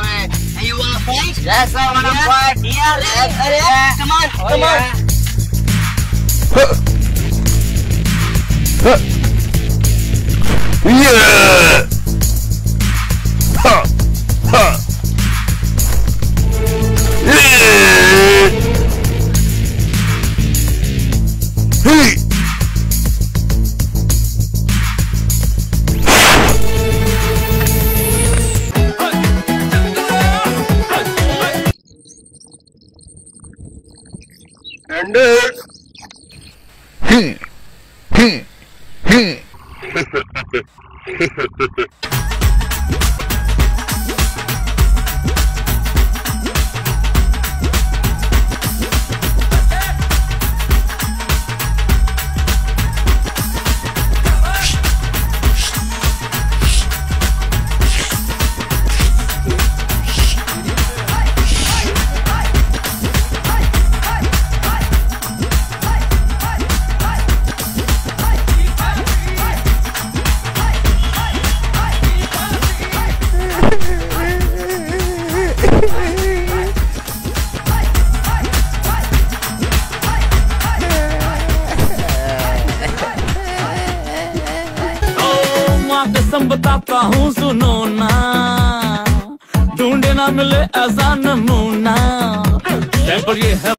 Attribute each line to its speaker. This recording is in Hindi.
Speaker 1: coming.
Speaker 2: And you wanna fight?
Speaker 1: Yes, I wanna yeah. fight. Yeah, yeah. yeah. Come on, oh, come yeah. on. Huh. Huh.
Speaker 3: Yeah! And uh,
Speaker 4: कसम बताता हूँ सुनो ना। ढूंढे ना मिले ऐसा नमूना। पर ये है